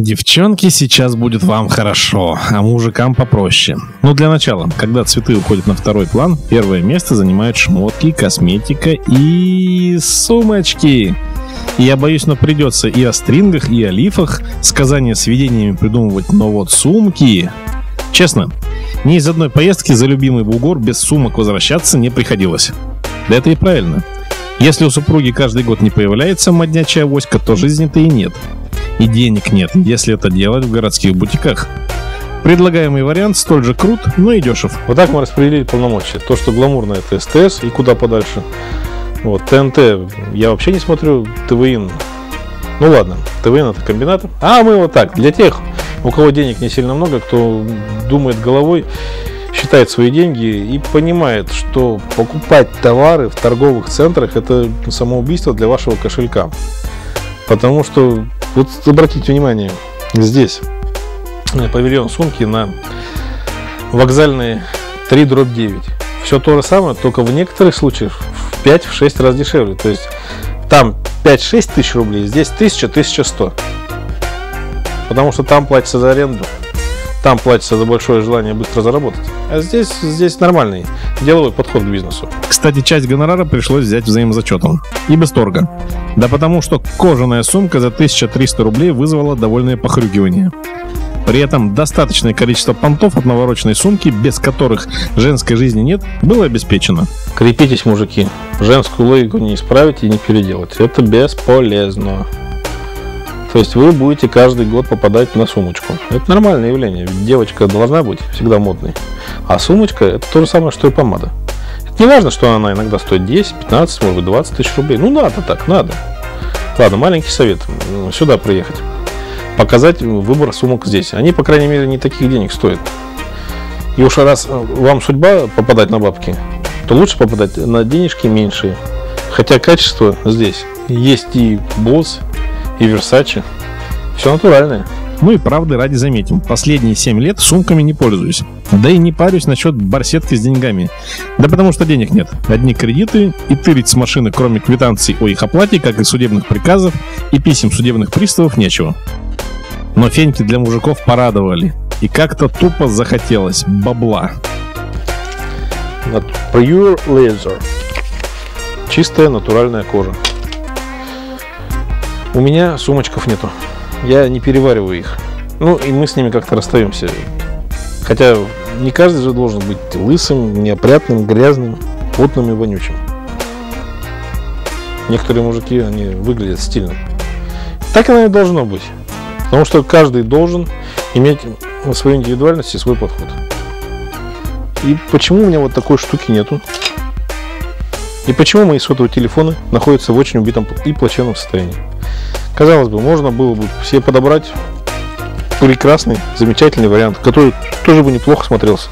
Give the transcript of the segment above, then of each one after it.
Девчонки, сейчас будет вам хорошо, а мужикам попроще. Но для начала, когда цветы уходят на второй план, первое место занимают шмотки, косметика и сумочки. Я боюсь, но придется и о стрингах, и о лифах сказания с видениями придумывать, но вот сумки... Честно, ни из одной поездки за любимый бугор без сумок возвращаться не приходилось. Да это и правильно. Если у супруги каждый год не появляется моднячая авоська, то жизни-то и нет. И денег нет, если это делать в городских бутиках. Предлагаемый вариант столь же крут, но и дешев. Вот так мы распределили полномочия. То, что гламурно, это СТС и куда подальше. Вот, ТНТ я вообще не смотрю, ТВИН. Ну ладно, ТВИН это комбинат. А мы вот так, для тех, у кого денег не сильно много, кто думает головой, считает свои деньги и понимает, что покупать товары в торговых центрах это самоубийство для вашего кошелька. Потому что, вот обратите внимание, здесь павильон сумки на вокзальные 3 дробь 9. Все то же самое, только в некоторых случаях в 5-6 раз дешевле. То есть там 5-6 тысяч рублей, здесь 1000-1100. Потому что там платится за аренду, там платится за большое желание быстро заработать. А здесь, здесь нормальный деловой подход к бизнесу. Кстати, часть гонорара пришлось взять взаимозачетом. И без торга. Да потому что кожаная сумка за 1300 рублей вызвала довольное похрюкивание. При этом достаточное количество понтов от навороченной сумки, без которых женской жизни нет, было обеспечено. Крепитесь, мужики. Женскую логику не исправить и не переделать. Это бесполезно. То есть вы будете каждый год попадать на сумочку. Это нормальное явление. Ведь девочка должна быть всегда модной. А сумочка это то же самое, что и помада. Это не важно, что она иногда стоит 10, 15, может быть 20 тысяч рублей. Ну надо так, надо. Ладно, маленький совет. Сюда приехать. Показать выбор сумок здесь. Они, по крайней мере, не таких денег стоят. И уж раз вам судьба попадать на бабки, то лучше попадать на денежки меньшие. Хотя качество здесь есть и Boss, и Versace. Все натуральное. Ну и правды ради заметим, последние 7 лет сумками не пользуюсь. Да и не парюсь насчет барсетки с деньгами. Да потому что денег нет. Одни кредиты, и тырить с машины, кроме квитанций о их оплате, как и судебных приказов, и писем судебных приставов нечего. Но феньки для мужиков порадовали. И как-то тупо захотелось бабла. Pure Laser. Чистая натуральная кожа. У меня сумочков нету. Я не перевариваю их. Ну, и мы с ними как-то расстаемся. Хотя не каждый же должен быть лысым, неопрятным, грязным, потным и вонючим. Некоторые мужики, они выглядят стильно. Так оно и должно быть. Потому что каждый должен иметь свою индивидуальность и свой подход. И почему у меня вот такой штуки нету? И почему мои сотовые телефоны находятся в очень убитом и плачевном состоянии? Казалось бы, можно было бы все подобрать прекрасный, замечательный вариант, который тоже бы неплохо смотрелся.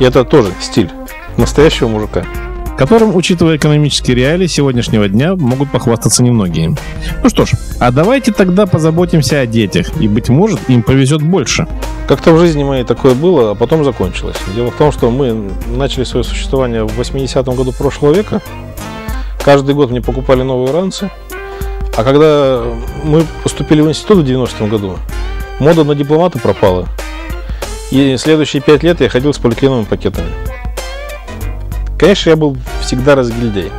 И это тоже стиль настоящего мужика которым, учитывая экономические реалии сегодняшнего дня, могут похвастаться немногие. Ну что ж, а давайте тогда позаботимся о детях, и, быть может, им повезет больше. Как-то в жизни моей такое было, а потом закончилось. Дело в том, что мы начали свое существование в 80-м году прошлого века. Каждый год мне покупали новые ранцы. А когда мы поступили в институт в 90-м году, мода на дипломаты пропала. И следующие пять лет я ходил с поликлиновыми пакетами. Конечно, я был всегда разгильдей.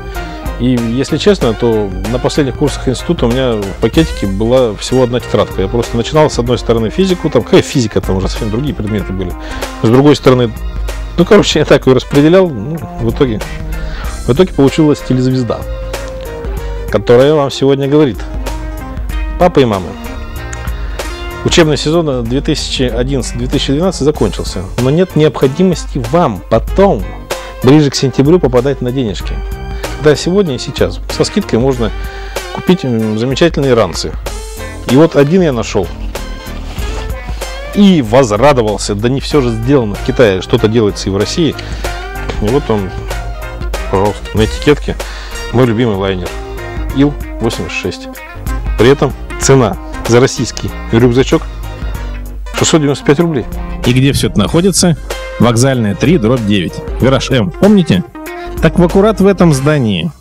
И если честно, то на последних курсах института у меня в пакетике была всего одна тетрадка. Я просто начинал с одной стороны физику, там какая физика, там уже совсем другие предметы были. С другой стороны, ну, короче, я так ее распределял, ну, в итоге, в итоге получилась телезвезда, которая вам сегодня говорит. Папа и мама, Учебный сезон 2011-2012 закончился, но нет необходимости вам потом ближе к сентябрю попадать на денежки. Да, сегодня и сейчас. Со скидкой можно купить замечательные ранцы. И вот один я нашел. И возрадовался. Да не все же сделано в Китае. Что-то делается и в России. И вот он, пожалуйста, на этикетке мой любимый лайнер. Ил-86. При этом цена за российский рюкзачок 695 рублей. И где все это находится? Вокзальная 3, дробь 9. Гараж М, помните? Так в аккурат в этом здании